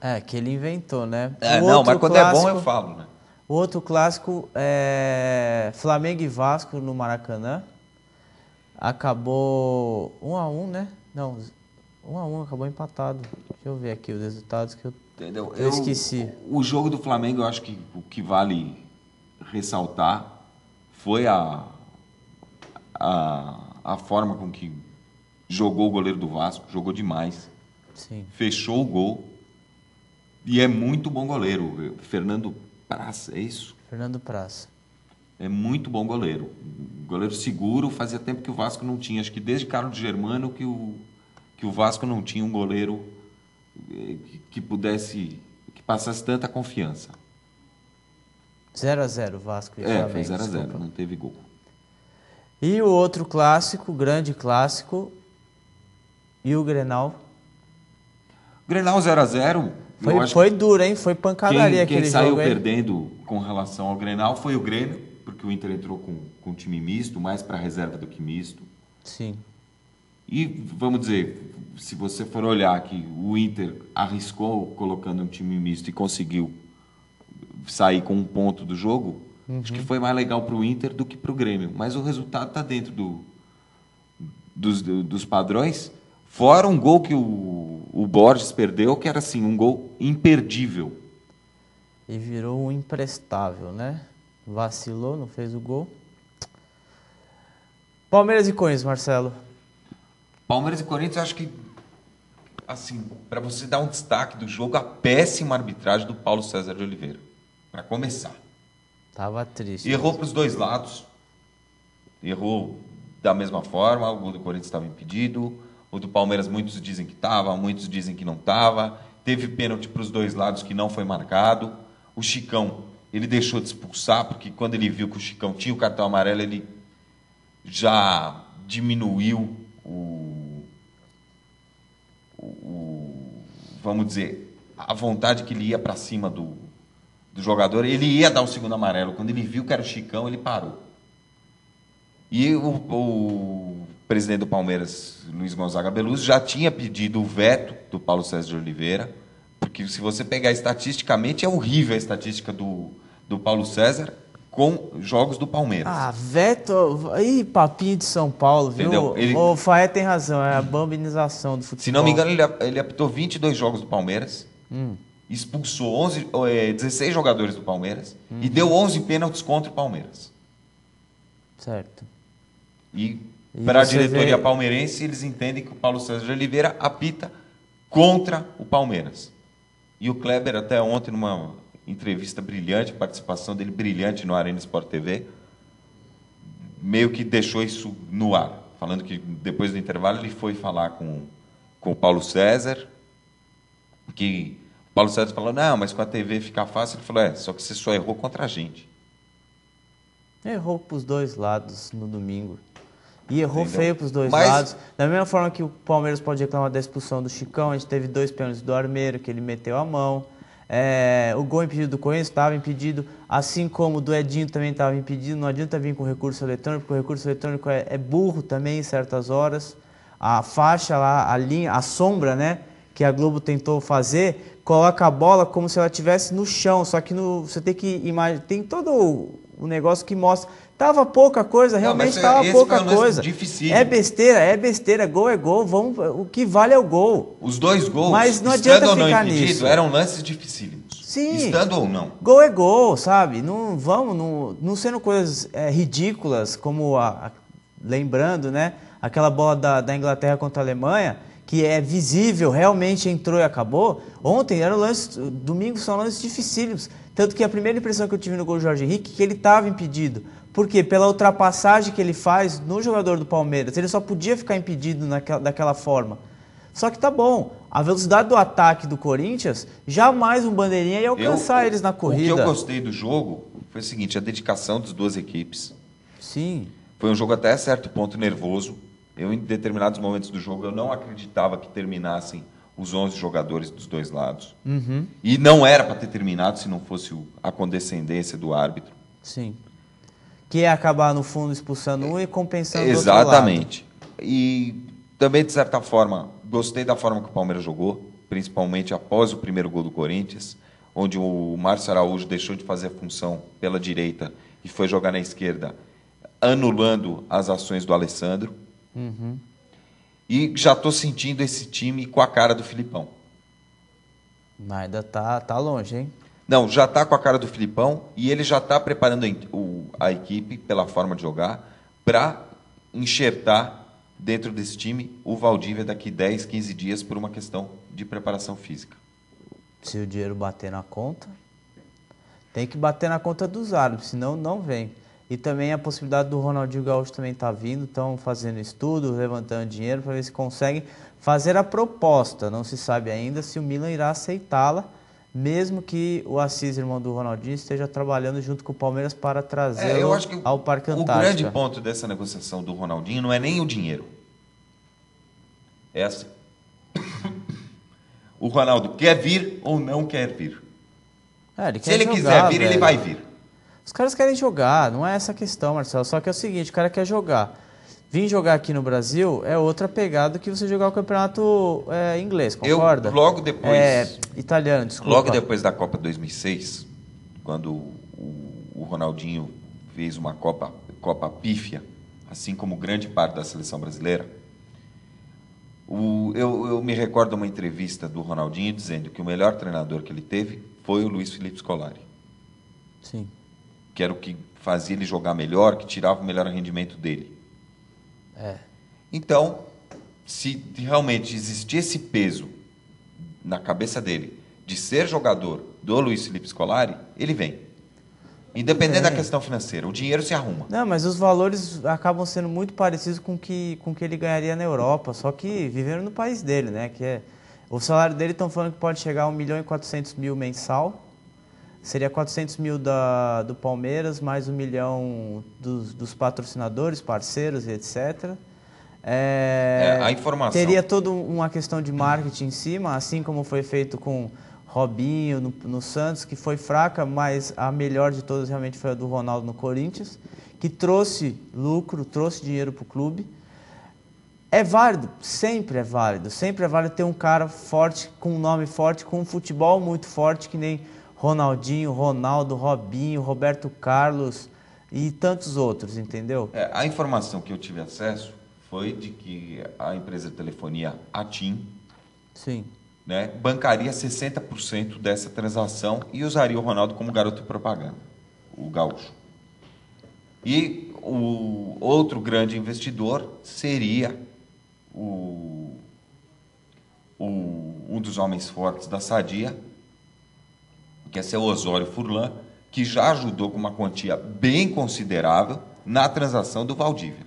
S2: É, que ele inventou, né?
S3: É, não, mas quando é bom
S2: clássico-
S3: eu falo, né?
S2: O outro clássico é Flamengo e Vasco no Maracanã. Acabou 1 a 1 né? Não, 1 a 1 acabou empatado. Deixa eu ver aqui os resultados que eu
S3: Entendeu?
S2: Eu esqueci.
S3: O jogo do Flamengo, eu acho que o que vale ressaltar foi a, a, a forma com que jogou o goleiro do Vasco. Jogou demais.
S2: sim.
S3: Fechou o gol. E é muito bom goleiro. Fernando Praça, é isso?
S2: Fernando Praça.
S3: É muito bom goleiro. Goleiro seguro. Fazia tempo que o Vasco não tinha. Acho que desde Carlos Germano que o, que o Vasco não tinha um goleiro eh, que, que pudesse. que passasse tanta confiança.
S2: 0 a 0 Vasco e
S3: É,
S2: Flamengo.
S3: foi 0 a 0
S2: desculpa.
S3: não teve gol.
S2: E o outro clássico, grande clássico, e o Grenal.
S3: Grenal 0 a 0
S2: Foi, foi duro, hein? Foi
S3: que
S2: pancadaria
S3: quem, quem saiu
S2: jogo, hein?
S3: perdendo com relação ao Grenal foi o Grêmio, porque o Inter entrou com, com time misto, mais para reserva do que misto.
S2: Sim.
S3: E vamos dizer, se você for olhar que o Inter arriscou colocando um time misto e conseguiu sair com um ponto do jogo, acho que foi mais legal para o Inter do que para o Grêmio. Mas o resultado está dentro do, dos, do- dos padrões. Fora um gol que o, o Borges perdeu, que era assim, um gol imperdível.
S2: E virou um imprestável, né? Vacilou, não fez o gol. Palmeiras e Corinthians, Marcelo.
S3: Palmeiras e Corinthians, eu acho que, assim, para você dar um destaque do jogo, a péssima arbitragem do Paulo César de Oliveira. Para começar.
S2: Tava triste.
S3: Errou para os dois lados. Errou da mesma forma. O gol do Corinthians estava impedido. O do Palmeiras, muitos dizem que estava, muitos dizem que não estava. Teve pênalti para os dois lados que não foi marcado. O Chicão, ele deixou de expulsar, porque quando ele viu que o Chicão tinha o cartão amarelo, ele já diminuiu o, o- o- vamos dizer, a vontade que ele ia para cima do, do jogador. Ele ia dar o segundo amarelo. Quando ele viu que era o Chicão, ele parou. E o, o presidente do Palmeiras, Luiz Gonzaga Beluso, já tinha pedido o veto do Paulo César de Oliveira, porque se você pegar estatisticamente, é horrível a estatística do, do Paulo César com jogos do Palmeiras.
S2: Ah, Veto. Ih, papinho de São Paulo, viu?
S3: Entendeu? Ele-
S2: O Faé tem razão, é a bambinização do futebol.
S3: Se não me engano, ele, ele apitou 22 jogos do Palmeiras,
S2: Hum.
S3: Expulsou 11, eh, 16 jogadores do Palmeiras e deu 11 pênaltis contra o Palmeiras.
S2: Certo.
S3: E,
S2: E
S3: para a diretoria
S2: vê-
S3: palmeirense, eles entendem que o Paulo César de Oliveira apita contra o Palmeiras. E o Kleber, até ontem, numa entrevista brilhante, participação dele brilhante no Arena Sport TV, meio que deixou isso no ar, falando que depois do intervalo ele foi falar com, com o Paulo César, que Paulo César falou, não, mas com a TV fica fácil. Ele falou, é, só que você só errou contra a gente.
S2: Errou pros dois lados no domingo. E errou
S3: Entendeu?
S2: feio pros dois
S3: Mas-
S2: lados. Da mesma forma que o Palmeiras pode reclamar da expulsão do Chicão, a gente teve dois pênaltis do Armeiro, que ele meteu a mão. É, o gol impedido do Corinthians estava impedido, assim como o do Edinho também estava impedido. Não adianta vir com recurso eletrônico, porque o recurso eletrônico é, é burro também em certas horas. A faixa lá, a linha, a sombra, né, que a Globo tentou fazer, coloca a bola como se ela estivesse no chão. Só que no, você tem que imaginar, tem todo o, negócio que mostra. Tava pouca coisa, realmente
S3: mas
S2: tava
S3: esse
S2: pouca coisa.
S3: dificílimo.
S2: É besteira, é besteira, gol é gol, vamos, o que vale é o gol.
S3: Os dois gols,
S2: Mas não adianta
S3: ou não
S2: ficar
S3: impedido,
S2: nisso.
S3: eram lances dificílimos.
S2: Sim.
S3: Estando ou não.
S2: Gol é gol, sabe? Não vamos, não, não sendo coisas é, ridículas, como a, a- lembrando, né? Aquela bola da, da Inglaterra contra a Alemanha, que é visível, realmente entrou e acabou. Ontem era lance, domingo são lances dificílimos. Tanto que a primeira impressão que eu tive no gol do Jorge Henrique é que ele estava impedido. Por quê? Pela ultrapassagem que ele faz no jogador do Palmeiras. Ele só podia ficar impedido naquela, daquela forma. Só que tá bom. A velocidade do ataque do Corinthians, jamais um bandeirinha ia alcançar
S3: Eu-
S2: eles na corrida.
S3: O que eu gostei do jogo foi o seguinte: a dedicação das duas equipes.
S2: Sim.
S3: Foi um jogo até certo ponto nervoso. Eu, em determinados momentos do jogo, eu não acreditava que terminassem os 11 jogadores dos dois lados.
S2: Uhum.
S3: E não era para ter terminado se não fosse a condescendência do árbitro.
S2: Sim. Que é acabar no fundo expulsando um e compensando o outro
S3: Exatamente. E também, de certa forma, gostei da forma que o Palmeiras jogou, principalmente após o primeiro gol do Corinthians, onde o Márcio Araújo deixou de fazer a função pela direita e foi jogar na esquerda, anulando as ações do Alessandro.
S2: Uhum.
S3: E já estou sentindo esse time com a cara do Filipão.
S2: Mas ainda tá, tá longe, hein?
S3: Não, já está com a cara do Filipão e ele já está preparando a equipe, pela forma de jogar, para enxertar dentro desse time o Valdívia daqui 10, 15 dias por uma questão de preparação física.
S2: Se o dinheiro bater na conta, tem que bater na conta dos árbitros, senão não vem. E também a possibilidade do Ronaldinho Gaúcho também tá vindo, estão fazendo estudo, levantando dinheiro para ver se conseguem fazer a proposta. Não se sabe ainda se o Milan irá aceitá-la, mesmo que o Assis, irmão do Ronaldinho, esteja trabalhando junto com o Palmeiras para
S3: É,
S2: trazê-lo
S3: que
S2: ao Parque
S3: o
S2: Antártica.
S3: grande ponto dessa negociação do Ronaldinho não é nem o dinheiro. É assim. O Ronaldo quer vir ou não quer vir.
S2: É, ele
S3: Se
S2: quer
S3: ele
S2: jogar,
S3: quiser vir, ele
S2: velho.
S3: vai vir.
S2: Os caras querem jogar, não é essa a questão, Marcelo. Só que é o seguinte, o cara quer jogar. Vir jogar aqui no Brasil é outra pegada que você jogar o campeonato é, inglês,
S3: Eu,
S2: concorda?
S3: logo depois-
S2: É, italiano, desculpa.
S3: Logo depois da Copa 2006, quando o, o Ronaldinho fez uma Copa, Copa pífia, assim como grande parte da seleção brasileira, o- eu, eu me recordo de uma entrevista do Ronaldinho dizendo que o melhor treinador que ele teve foi o Luiz Felipe Scolari,
S2: Sim.
S3: Que era o que fazia ele jogar melhor, que tirava o melhor rendimento dele.
S2: É.
S3: Então, se realmente existir esse peso na cabeça dele de ser jogador do Luiz Felipe Scolari, ele vem. Independente da
S2: Vem.
S3: questão financeira, o dinheiro se arruma.
S2: Não, mas os valores acabam sendo muito parecidos com que, com que ele ganharia na Europa, só que vivendo no país dele, né? Que é, o salário dele estão falando que pode chegar a 1 milhão e 400 mil mensal. Seria 400 mil da, do Palmeiras, mais 1 milhão dos, dos patrocinadores, parceiros e etc. É,
S3: É, a informação.
S2: Teria toda uma questão de marketing em cima, assim como foi feito com Robinho no, no Santos, que foi fraca, mas a melhor de todas realmente foi a do Ronaldo no Corinthians, que trouxe lucro, trouxe dinheiro para o clube. É válido, sempre é válido, sempre é válido ter um cara forte, com um nome forte, com um futebol muito forte, que nem Ronaldinho, Ronaldo, Robinho, Roberto Carlos e tantos outros, entendeu?
S3: É, a informação que eu tive acesso foi de que a empresa de telefonia Atim
S2: Sim.
S3: né, bancaria 60% dessa transação e usaria o Ronaldo como garoto propaganda, o gaúcho. E o outro grande investidor seria o, o- um dos homens fortes da Sadia, que é seu Osório Furlan, que já ajudou com uma quantia bem considerável na transação do Valdívia.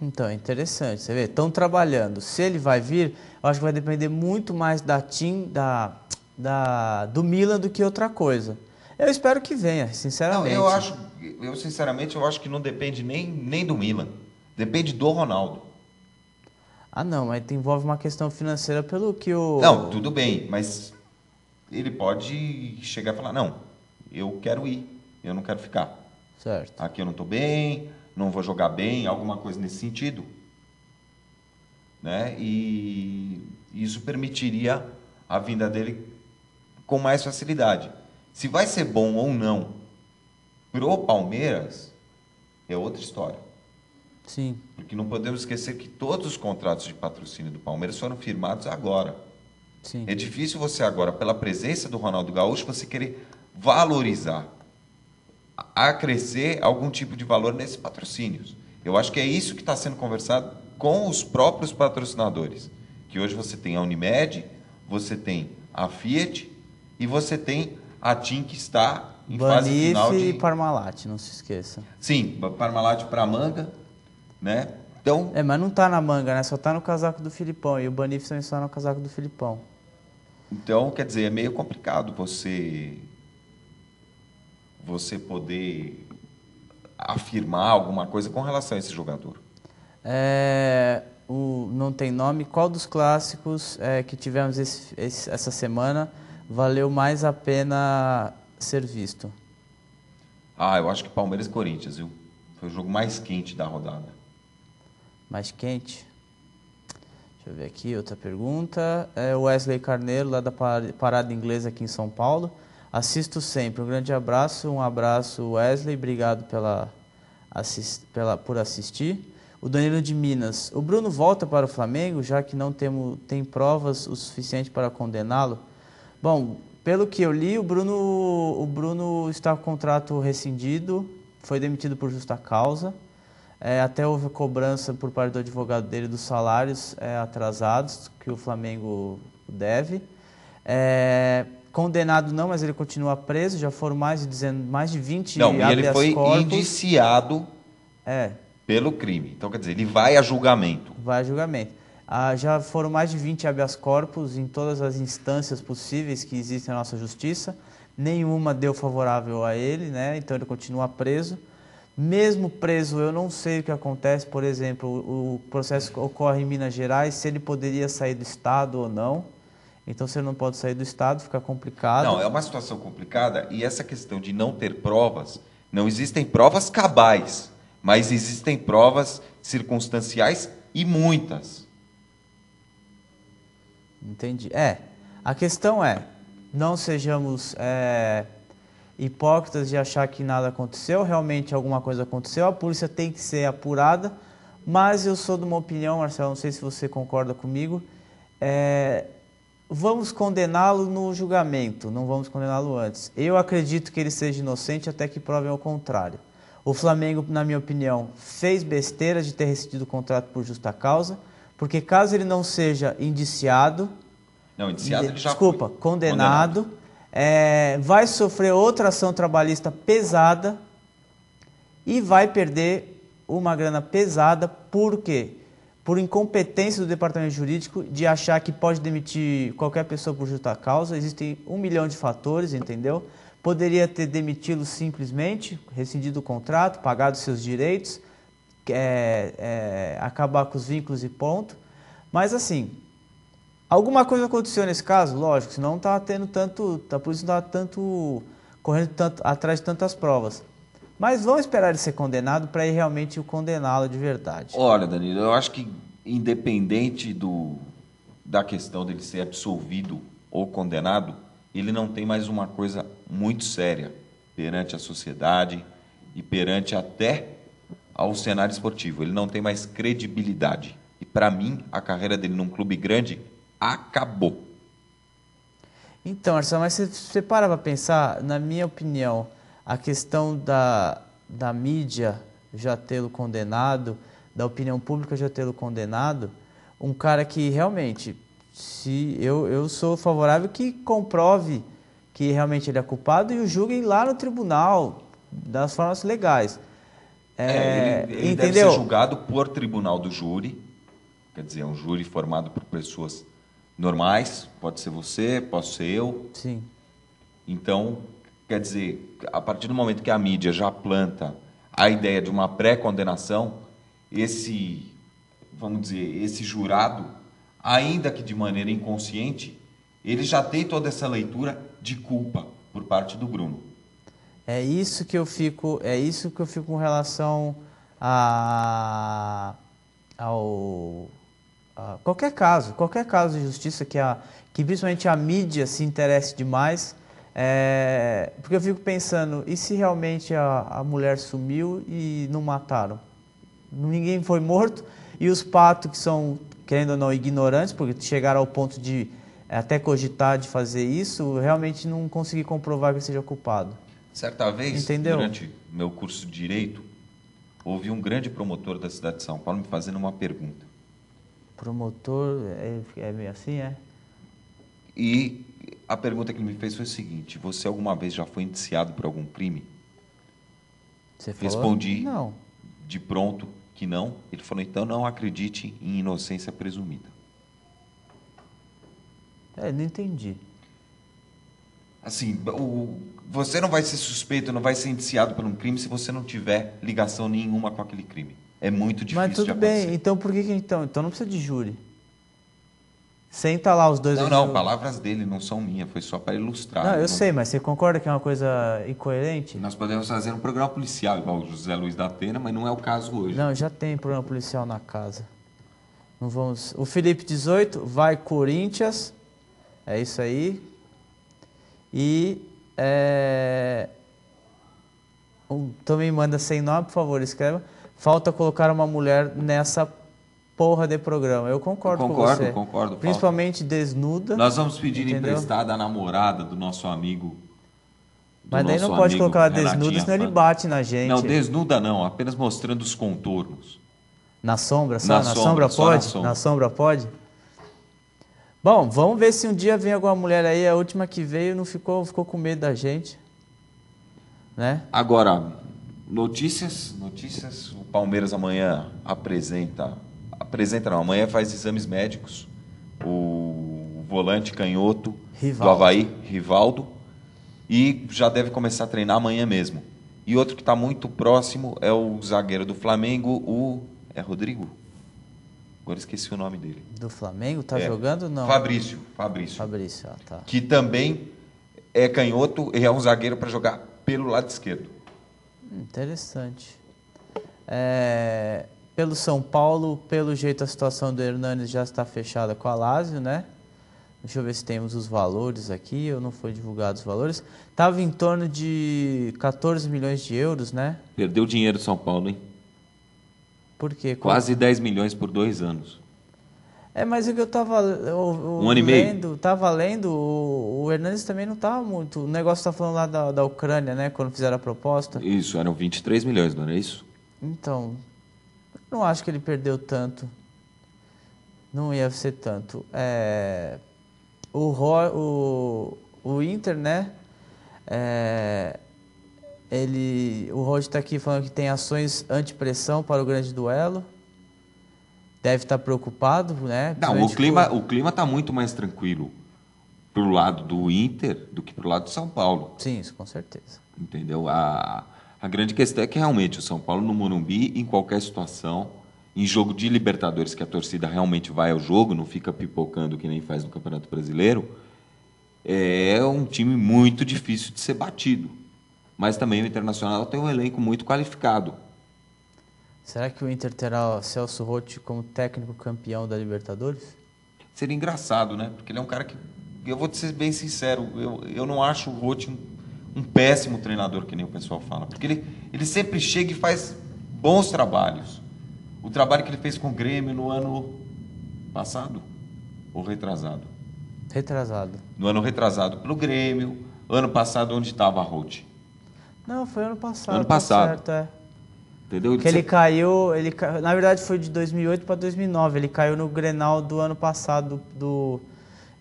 S2: Então, é interessante, você vê, estão trabalhando. Se ele vai vir, eu acho que vai depender muito mais da TIM, da, da, do Milan do que outra coisa. Eu espero que venha,
S3: Não,
S2: sinceramente.
S3: eu acho, eu sinceramente, eu acho que não depende nem, nem do Milan. Depende do Ronaldo.
S2: Ah, não, mas envolve uma questão financeira pelo que o...
S3: Não, tudo bem, mas ele pode chegar e falar: não, eu quero ir, eu não quero ficar.
S2: Certo.
S3: Aqui eu não estou bem, não vou jogar bem, alguma coisa nesse sentido. Né? E isso permitiria a vinda dele com mais facilidade. Se vai ser bom ou não pro Palmeiras, é outra história.
S2: Sim,
S3: Porque não podemos esquecer que todos os contratos de patrocínio do Palmeiras foram firmados agora.
S2: Sim.
S3: É difícil você agora, pela presença do Ronaldo Gaúcho, você querer valorizar, acrescer algum tipo de valor nesses patrocínios. Eu acho que é isso que está sendo conversado com os próprios patrocinadores. Que hoje você tem a Unimed, você tem a Fiat e você tem a TIM que está em fase
S2: Banif
S3: final
S2: e
S3: de...
S2: Parmalat, não se esqueça.
S3: Sim, Parmalat para Manga, né? Então,
S2: É, mas não tá na manga, né? Só tá no casaco do Filipão. E o Banif também está no casaco do Filipão.
S3: Então, quer dizer, é meio complicado você você poder afirmar alguma coisa com relação a esse jogador.
S2: É, o Não Tem Nome, qual dos clássicos é, que tivemos esse- esse- essa semana valeu mais a pena ser visto?
S3: Ah, eu acho que Palmeiras e Corinthians, viu? Foi o jogo mais quente da rodada.
S2: Mais quente? Deixa eu ver aqui, outra pergunta. É Wesley Carneiro, lá da Par- Parada Inglesa aqui em São Paulo. Assisto sempre. Um grande abraço, um abraço Wesley, obrigado pela, assis- pela, por assistir. O Danilo de Minas. O Bruno volta para o Flamengo, já que não temo, tem provas o suficiente para condená-lo? Bom, pelo que eu li, o Bruno, o Bruno está com contrato rescindido, foi demitido por justa causa. É, até houve cobrança por parte do advogado dele dos salários é, atrasados que o Flamengo deve. É, condenado não, mas ele continua preso. Já foram mais de, dizendo, mais de 20
S3: Não, e ele foi
S2: corpus.
S3: indiciado
S2: É,
S3: pelo crime. Então, quer dizer, ele vai a julgamento.
S2: vai a julgamento. Ah, já foram mais de 20 habeas corpus em todas as instâncias possíveis que existem na nossa justiça. Nenhuma deu favorável a ele, né? então ele continua preso. Mesmo preso, eu não sei o que acontece. Por exemplo, o processo ocorre em Minas Gerais, se ele poderia sair do Estado ou não. Então, se ele não pode sair do Estado, fica complicado.
S3: Não, é uma situação complicada e essa questão de não ter provas, não existem provas cabais, mas existem provas circunstanciais e muitas.
S2: Entendi. É, a questão é, não sejamos é, hipócritas de achar que nada aconteceu, realmente alguma coisa aconteceu, a polícia tem que ser apurada, mas eu sou de uma opinião, Marcelo, não sei se você concorda comigo, é, vamos condená-lo no julgamento, não vamos condená-lo antes. Eu acredito que ele seja inocente até que provem o contrário. O Flamengo, na minha opinião, fez besteira de ter rescindido o contrato por justa causa, porque caso ele não seja indiciado,
S3: Não, indiciado ele já
S2: desculpa,
S3: foi.
S2: condenado, é, vai sofrer outra ação trabalhista pesada e vai perder uma grana pesada, por quê? Por incompetência do departamento jurídico de achar que pode demitir qualquer pessoa por justa causa. Existem um milhão de fatores, entendeu? Poderia ter demitido simplesmente, rescindido o contrato, pagado seus direitos, é, é, acabar com os vínculos e ponto. Mas assim, alguma coisa aconteceu nesse caso, lógico, senão não estava tendo tanto, a polícia não estava tanto correndo tanto, atrás de tantas provas. Mas vamos esperar ele ser condenado para ir realmente o condená-lo de verdade.
S3: Olha, Danilo, eu acho que independente do, da questão dele ser absolvido ou condenado, ele não tem mais uma coisa muito séria perante a sociedade e perante até ao cenário esportivo. Ele não tem mais credibilidade. E para mim, a carreira dele num clube grande acabou.
S2: Então, Marcelo, mas você, você para para pensar, na minha opinião, a questão da, da mídia já tê-lo condenado, da opinião pública já tê-lo condenado, um cara que realmente, se eu, eu sou favorável que comprove que realmente ele é culpado e o julguem lá no tribunal, das formas legais.
S3: É, ele ele deve
S2: entendeu?
S3: ser julgado por tribunal do júri, quer dizer, é um júri formado por pessoas normais, pode ser você, posso ser eu.
S2: Sim.
S3: Então, quer dizer, a partir do momento que a mídia já planta a ideia de uma pré-condenação, esse, vamos dizer, esse jurado, ainda que de maneira inconsciente, ele já tem toda essa leitura de culpa por parte do Bruno.
S2: É isso que eu fico, é isso que eu fico com relação a ao a qualquer caso, qualquer caso de justiça que a que principalmente a mídia se interesse demais, é, porque eu fico pensando, e se realmente a, a mulher sumiu e não mataram? Ninguém foi morto e os patos que são, querendo ou não, ignorantes, porque chegaram ao ponto de até cogitar de fazer isso, realmente não consegui comprovar que seja culpado.
S3: Certa vez,
S2: Entendeu?
S3: durante meu curso de Direito, houve um grande promotor da cidade de São Paulo me fazendo uma pergunta.
S2: Promotor é, é meio assim, é?
S3: E a pergunta que ele me fez foi o seguinte: Você alguma vez já foi indiciado por algum crime?
S2: Você falou?
S3: Respondi
S2: Não.
S3: de pronto que não. Ele falou: Então não acredite em inocência presumida.
S2: É, não entendi.
S3: Assim, o- você não vai ser suspeito, não vai ser indiciado por um crime se você não tiver ligação nenhuma com aquele crime. É muito difícil
S2: Mas tudo bem, então por que que então? Então não precisa de júri. Senta lá os dois.
S3: Não, não, palavras dele não são minhas, foi só para ilustrar.
S2: Não, eu
S3: Não-
S2: sei, mas você concorda que é uma coisa incoerente?
S3: Nós podemos fazer um programa policial, igual o José Luiz da Atena, mas não é o caso hoje.
S2: Não, já tem programa policial na casa. Não vamos. O Felipe 18 vai Corinthians. É isso aí. E é, também manda sem nome, por favor, escreva. Falta colocar uma mulher nessa porra de programa. Eu concordo,
S3: Concordo,
S2: com você.
S3: concordo, falta.
S2: Principalmente desnuda.
S3: Nós vamos pedir
S2: Entendeu?
S3: emprestada a namorada do nosso amigo. do
S2: mas daí não pode colocar ela
S3: Renatinha
S2: desnuda, senão ele bate na gente.
S3: Não, desnuda não, apenas mostrando os contornos.
S2: Na sombra, só?
S3: Na
S2: Na,
S3: sombra,
S2: sombra,
S3: só na
S2: pode?
S3: sombra.
S2: Na sombra pode? Bom, vamos ver se um dia vem alguma mulher aí. A última que veio não ficou, ficou com medo da gente. Né?
S3: Agora, notícias, notícias. O Palmeiras amanhã apresenta, apresenta não, amanhã faz exames médicos. O volante canhoto
S2: Rivaldo.
S3: do Havaí, Rivaldo, e já deve começar a treinar amanhã mesmo. E outro que está muito próximo é o zagueiro do Flamengo, o é Rodrigo. Agora esqueci o nome dele.
S2: Do Flamengo, tá
S3: É.
S2: jogando? Não.
S3: Fabrício, Fabrício.
S2: Fabrício, ah, tá.
S3: Que também é canhoto e é um zagueiro para jogar pelo lado esquerdo.
S2: Interessante. É, pelo São Paulo, pelo jeito a situação do Hernanes já está fechada com a Lazio, né? Deixa eu ver se temos os valores aqui, ou não foi divulgado os valores. Estava em torno de 14 milhões de euros, né?
S3: Perdeu dinheiro São Paulo, hein?
S2: Por quê?
S3: Quase 10 milhões por dois anos.
S2: É, mas o que eu tava o, o,
S3: Um ano e meio.
S2: lendo, tava lendo, o, o Hernandes também não tava muito. O negócio tá falando lá da, da Ucrânia, né? Quando fizeram a proposta.
S3: Isso, eram 23 milhões, não era isso?
S2: Então, não acho que ele perdeu tanto. Não ia ser tanto. É, o, o, o Inter, né? É, ele, o Rod está aqui falando que tem ações antipressão para o grande duelo. Deve estar preocupado, né?
S3: Não, o clima, o clima tá muito mais tranquilo pro lado do Inter do que pro lado do São Paulo.
S2: Sim, isso com certeza.
S3: Entendeu? A, a grande questão é que realmente o São Paulo no Morumbi, em qualquer situação, em jogo de Libertadores, que a torcida realmente vai ao jogo, não fica pipocando que nem faz no Campeonato Brasileiro, é um time muito difícil de ser batido. Mas também o Internacional tem um elenco muito qualificado.
S2: Será que o Inter terá o Celso Rotti como técnico campeão da Libertadores?
S3: Seria engraçado, né? Porque ele é um cara que. Eu vou te ser bem sincero, eu, eu não acho o Roth um, um péssimo treinador, que nem o pessoal fala. Porque ele, ele sempre chega e faz bons trabalhos. O trabalho que ele fez com o Grêmio no ano passado, ou retrasado?
S2: Retrasado.
S3: No ano retrasado pelo Grêmio, ano passado onde estava a Roth.
S2: Não, foi ano passado.
S3: Ano
S2: tá
S3: passado.
S2: certo, é.
S3: Entendeu?
S2: Que ele caiu, ele na verdade foi de 2008 para 2009. Ele caiu no Grenal do ano passado, do,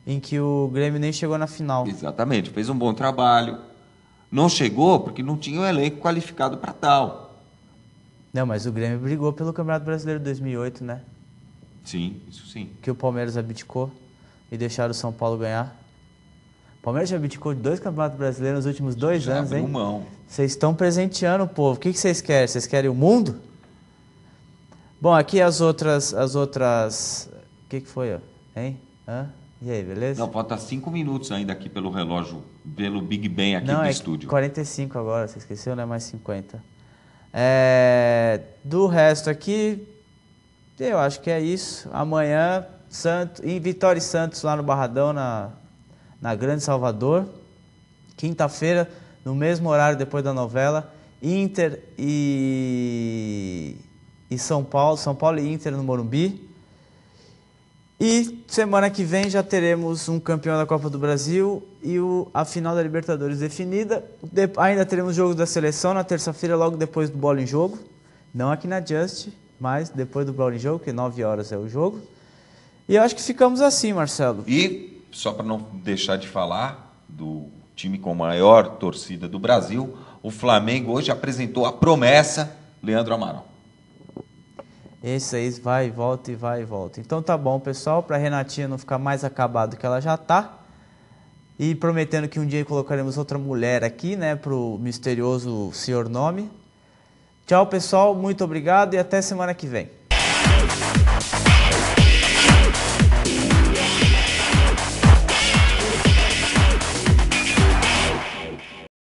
S2: em que o Grêmio nem chegou na final.
S3: Exatamente, fez um bom trabalho. Não chegou porque não tinha um elenco qualificado para tal.
S2: Não, mas o Grêmio brigou pelo Campeonato Brasileiro de 2008, né?
S3: Sim, isso sim.
S2: Que o Palmeiras abdicou e deixaram o São Paulo ganhar. Palmeiras já abdicou de dois Campeonatos Brasileiros nos últimos dois
S3: Já
S2: anos, hein?
S3: mão.
S2: Vocês estão presenteando o povo. O que vocês querem? Vocês querem o mundo? Bom, aqui as outras, as outras. O que que foi, ó? Hein? Hã? E aí, beleza?
S3: Não, falta cinco minutos ainda aqui pelo relógio, pelo Big Ben aqui
S2: Não,
S3: do
S2: é
S3: estúdio.
S2: 45 agora, você esqueceu, não é mais 50. É, do resto aqui, eu acho que é isso. Amanhã, Santo, em Vitória e Santos, lá no Barradão, na, na Grande Salvador. Quinta-feira, no mesmo horário depois da novela, Inter e, e São Paulo, São Paulo e Inter no Morumbi. E semana que vem já teremos um campeão da Copa do Brasil e o- a final da Libertadores definida. De- ainda teremos jogo da seleção na terça-feira, logo depois do Bola em Jogo. Não aqui na Just, mas depois do Bola em Jogo, que 9 horas é o jogo. E eu acho que ficamos assim, Marcelo.
S3: E só para não deixar de falar do time com maior torcida do Brasil, o Flamengo hoje apresentou a promessa Leandro Amaral.
S2: Esse aí vai e volta e vai e volta. Então tá bom, pessoal, para Renatinha não ficar mais acabado que ela já tá. E prometendo que um dia colocaremos outra mulher aqui, né, pro misterioso senhor nome. Tchau, pessoal, muito obrigado e até semana que vem.